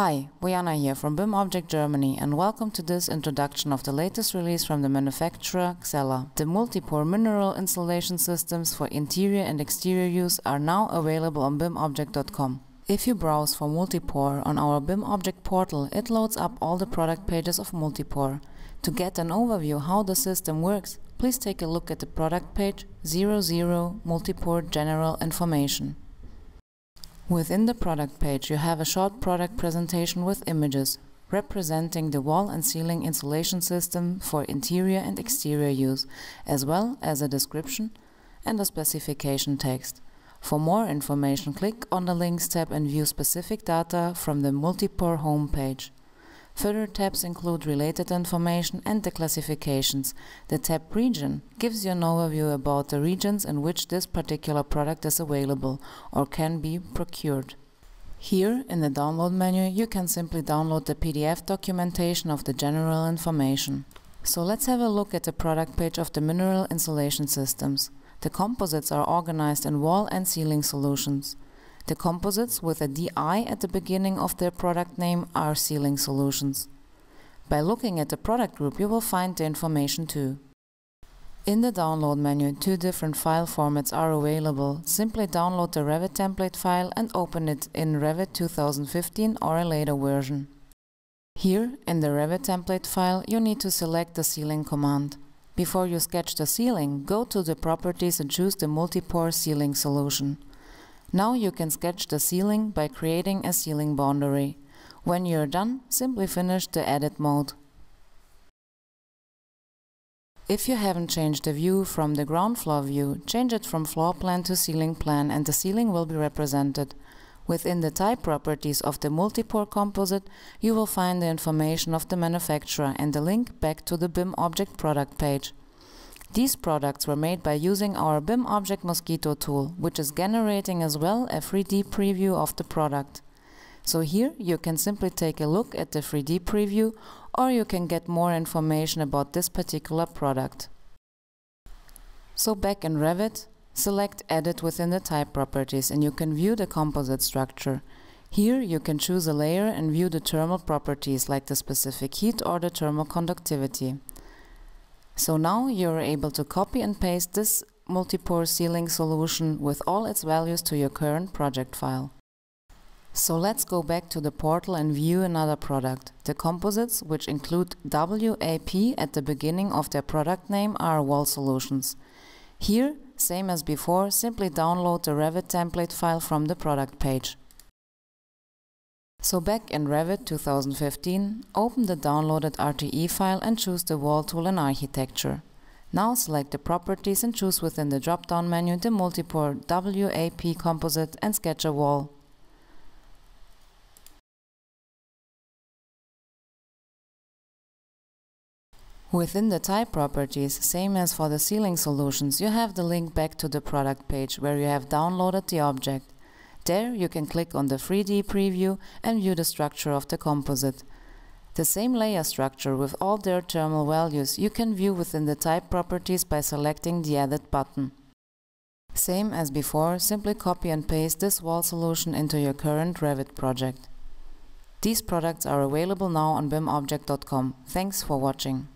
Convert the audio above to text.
Hi, Voyana here from BIM Object Germany and welcome to this introduction of the latest release from the manufacturer Xella. The Multipor mineral insulation systems for interior and exterior use are now available on bimobject.com. If you browse for Multipor on our BIM Object portal, it loads up all the product pages of Multipor. To get an overview how the system works, please take a look at the product page 00 Multipor General Information. Within the product page you have a short product presentation with images representing the wall and ceiling insulation system for interior and exterior use, as well as a description and a specification text. For more information click on the Links tab and view specific data from the Multipor homepage. Further tabs include related information and the classifications. The tab Region gives you an overview about the regions in which this particular product is available or can be procured. Here, in the download menu, you can simply download the PDF documentation of the general information. So let's have a look at the product page of the mineral insulation systems. The composites are organized in wall and ceiling solutions. The composites with a DI at the beginning of their product name are Ceiling Solutions. By looking at the product group you will find the information too. In the download menu two different file formats are available. Simply download the Revit template file and open it in Revit 2015 or a later version. Here, in the Revit template file, you need to select the ceiling command. Before you sketch the ceiling, go to the properties and choose the Multipor ceiling solution. Now you can sketch the ceiling by creating a ceiling boundary. When you're done, simply finish the edit mode. If you haven't changed the view from the ground floor view, change it from floor plan to ceiling plan and the ceiling will be represented. Within the type properties of the Multipor composite, you will find the information of the manufacturer and the link back to the BIM object product page. These products were made by using our BIM Object Mosquito tool, which is generating as well a 3D preview of the product. So here you can simply take a look at the 3D preview or you can get more information about this particular product. So back in Revit, select Edit within the type properties and you can view the composite structure. Here you can choose a layer and view the thermal properties like the specific heat or the thermal conductivity. So now you're able to copy and paste this Multipor ceiling solution with all its values to your current project file. So let's go back to the portal and view another product. The composites, which include WAP at the beginning of their product name, are wall solutions. Here, same as before, simply download the Revit template file from the product page. So back in Revit 2015, open the downloaded RTE file and choose the wall tool in architecture. Now select the properties and choose within the drop-down menu the Multipor WAP composite and sketch a wall. Within the type properties, same as for the ceiling solutions, you have the link back to the product page where you have downloaded the object. There you can click on the 3D preview and view the structure of the composite. The same layer structure with all their thermal values you can view within the type properties by selecting the Edit button. Same as before, simply copy and paste this wall solution into your current Revit project. These products are available now on bimobject.com. Thanks for watching.